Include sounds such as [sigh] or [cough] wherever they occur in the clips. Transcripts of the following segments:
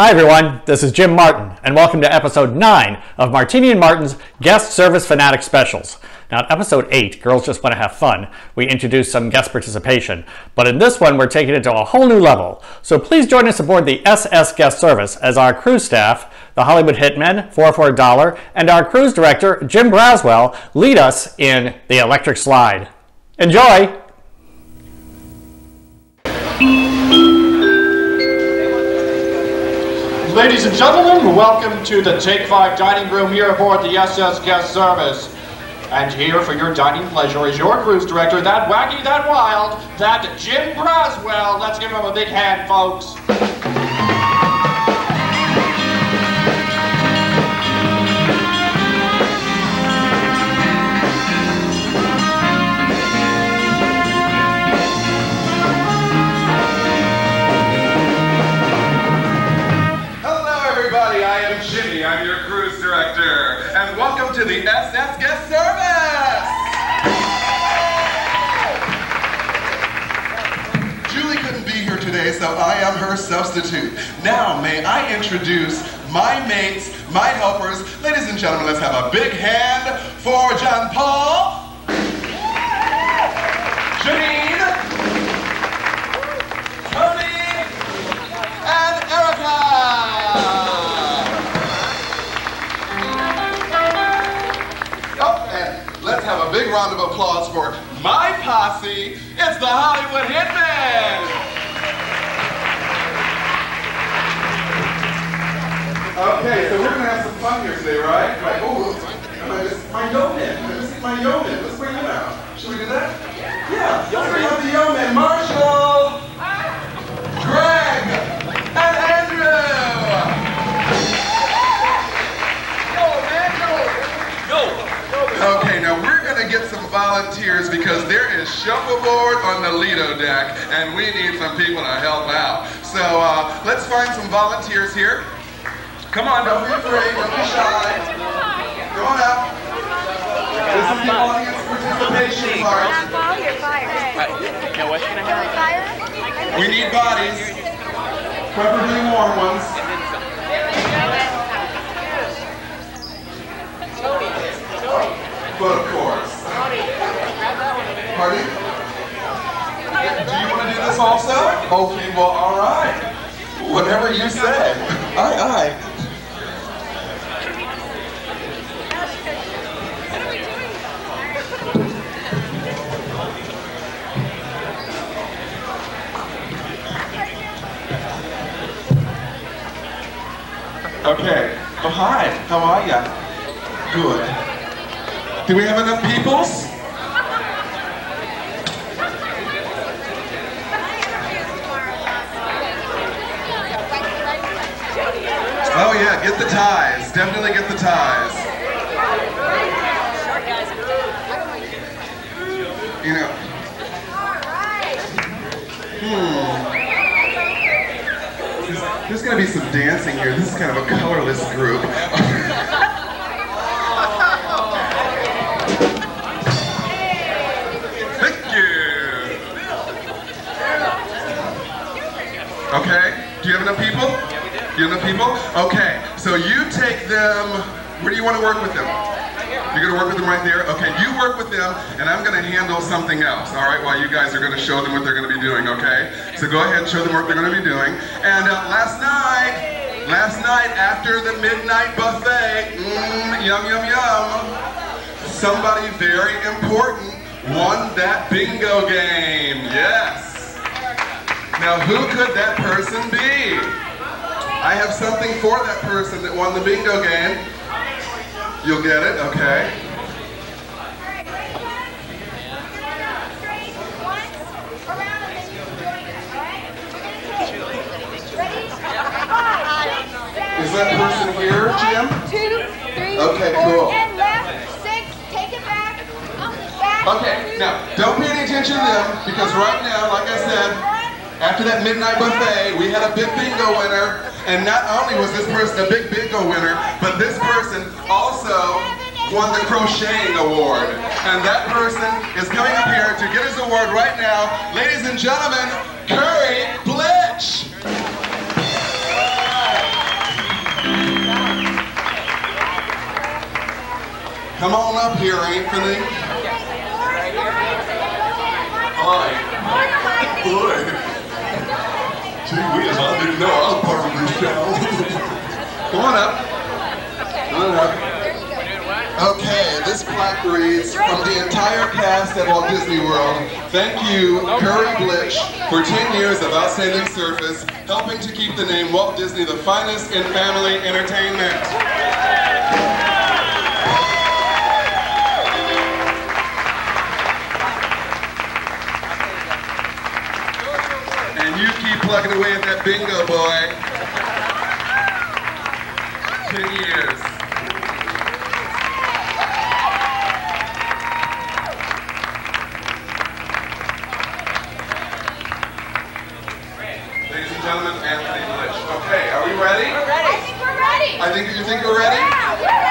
Hi everyone, this is Jim Martin, and welcome to episode 9 of Martini and Martin's Guest Service Fanatic Specials. Now, in episode 8, Girls Just Want to Have Fun, we introduced some guest participation, but in this one, we're taking it to a whole new level. So please join us aboard the SS Guest Service as our crew staff, the Hollywood Hitmen, 44 Dollar, and our cruise director, Jim Braswell, lead us in the electric slide. Enjoy! Ladies and gentlemen, welcome to the Take 5 dining room here aboard the SS Guest Service. And here for your dining pleasure is your cruise director, that wacky, that wild, that Jim Braswell. Let's give him a big hand, folks. So I am her substitute. Now, may I introduce my mates, my helpers. Ladies and gentlemen, let's have a big hand for John Paul, Janine, Tony, and Erica. Oh, and let's have a big round of applause for my posse. It's the Hollywood Hitmen. Okay, so we're gonna have some fun here today, right? Right. Oh, I just, my yeoman. This is my yeoman. Let's bring him out. Should we do that? Yeah. Let's bring out the yeoman. Marshall, Greg, and Andrew. Yo, man, yo. Yo. Okay, now we're gonna get some volunteers because there is shuffleboard on the Lido deck, and we need some people to help out. So uh, let's find some volunteers here. Come on, don't be afraid, don't be shy. Come on out. This is the audience participation part. Paul, you're fired. Fire? We need bodies, preferably warm ones. But of course. Pardon? Do you want to do this also? Okay, well, all right. Whatever you say. Aye, aye. Okay. Oh, hi. How are ya? Good. Do we have enough peoples? Oh yeah, get the ties. Definitely get the ties. You know. Hmm. There's, gonna be some dancing here. This is kind of a colorless group. Thank you. Okay. Do you have enough people? Do you have enough people? Okay. So you take them. Where do you want to work with them? You're gonna work with them right there? Okay, you work with them, and I'm gonna handle something else, all right, while you guys are gonna show them what they're gonna be doing, okay? So go ahead and show them what they're gonna be doing. And uh, last night, last night after the midnight buffet, mmm, yum, yum, yum, somebody very important won that bingo game, yes. Now who could that person be? I have something for that person that won the bingo game. You'll get it, okay? Is that person here, Jim? Two, three, Okay, four, cool. and left, six, take it back, back. Okay, now don't pay any attention to them because right now, like I said, after that midnight buffet, we had a big bingo winner. And not only was this person a big bingo winner, but this person also won the crocheting award. And that person is coming up here to get his award right now. Ladies and gentlemen, Curry Blitch! Come on up here, Anthony. Hi. good. Whiz, I didn't know I was part of this show. [laughs] Come on up. Come on up. Okay, this plaque reads, from the entire cast at Walt Disney World, thank you, Curry Blitch, for 10 years of outstanding service, helping to keep the name Walt Disney the finest in family entertainment. you keep plucking away at that bingo, boy. Ten years. Ladies and gentlemen, Anthony Lynch. Okay, are we ready? We're ready. I think we're ready. I think you think we're ready? Yeah, we're ready.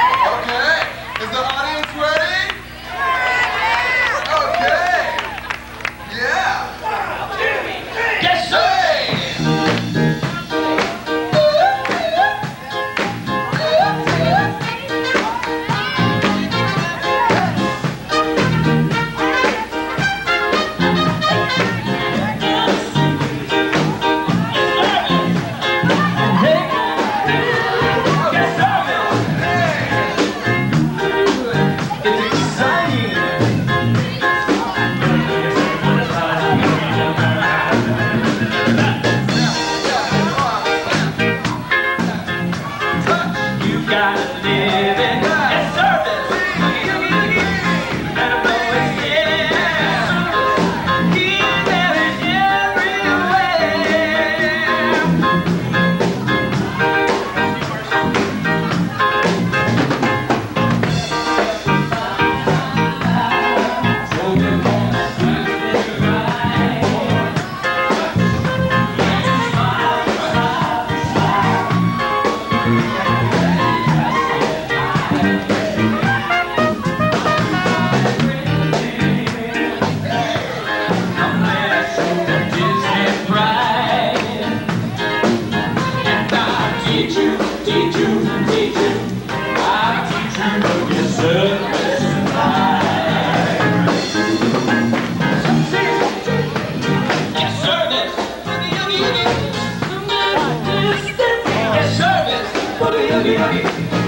ali, ali.